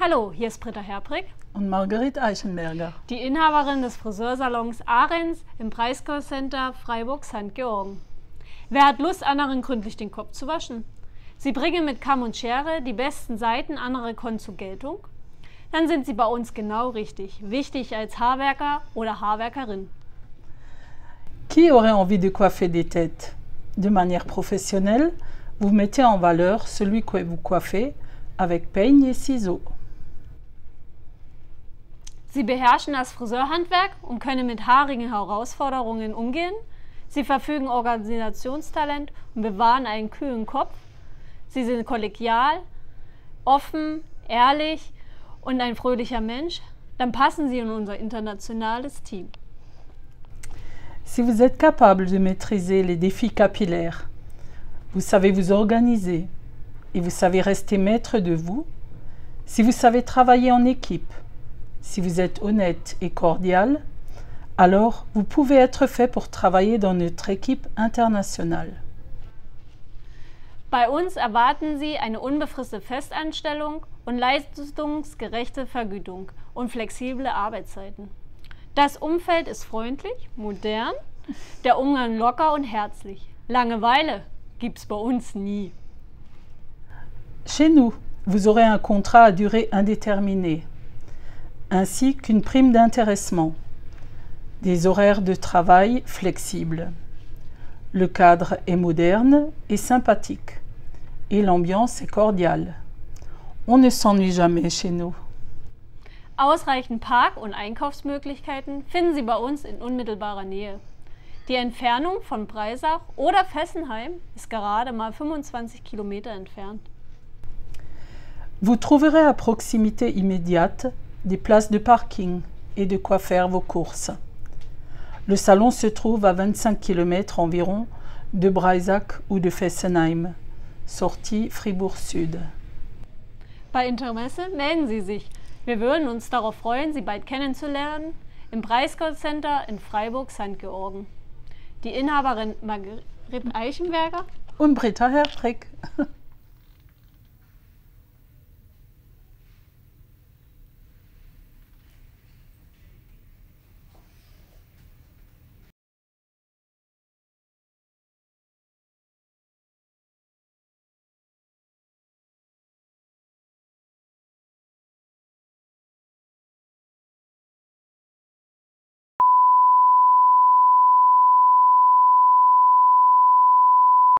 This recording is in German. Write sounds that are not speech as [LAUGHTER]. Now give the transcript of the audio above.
Hallo, hier ist Britta Herbrick und Marguerite Eichenberger, die Inhaberin des Friseursalons Ahrens im Breisgau Center Freiburg-St. Georgen. Wer hat Lust, anderen gründlich den Kopf zu waschen? Sie bringen mit Kamm und Schere die besten Seiten anderer Kunden zur Geltung? Dann sind Sie bei uns genau richtig. Wichtig als Haarwerker oder Haarwerkerin. Qui aurait envie de coiffer des têtes De manière professionnelle, vous mettez en valeur celui que vous coiffez avec peigne et ciseaux. Sie beherrschen das Friseurhandwerk und können mit haarigen Herausforderungen umgehen. Sie verfügen Organisationstalent und bewahren einen kühlen Kopf. Sie sind kollegial, offen, ehrlich und ein fröhlicher Mensch. Dann passen Sie in unser internationales Team. Si vous êtes capable de maîtriser les défis capillaires, vous savez vous organiser et vous savez rester maître de vous, si vous savez travailler en équipe, si vous êtes honnête et cordial, alors vous pouvez être fait pour travailler dans notre équipe internationale. Bei uns erwarten Sie eine unbefristete Festanstellung und leistungsgerechte Vergütung und flexible Arbeitszeiten. Das Umfeld ist freundlich, modern, der Umgang locker und herzlich. Langeweile gibt's bei uns nie. Chez nous, vous aurez un contrat à durée indéterminée ainsi qu'une prime d'intéressement, des horaires de travail flexibles. Le cadre est moderne et sympathique et l'ambiance est cordiale. On ne s'ennuie jamais chez nous. Ausreichend Park- und Einkaufsmöglichkeiten finden Sie bei uns in unmittelbarer Nähe. Die Entfernung von Breisach oder Fessenheim ist gerade mal 25 Kilometer entfernt. Vous trouverez à proximité immédiate des places de parking et de quoi faire vos courses. Le salon se trouve à 25 km environ de Breisach ou de Fessenheim, sortie Fribourg Sud. Bei Interesse melden Sie sich. Wir würden uns darauf freuen, Sie bald kennenzulernen im Breisgau Center in Freiburg-St. Georgen. Die Inhaberin Margrethe Eichenberger und Britta Herfrick. [LAUGHS]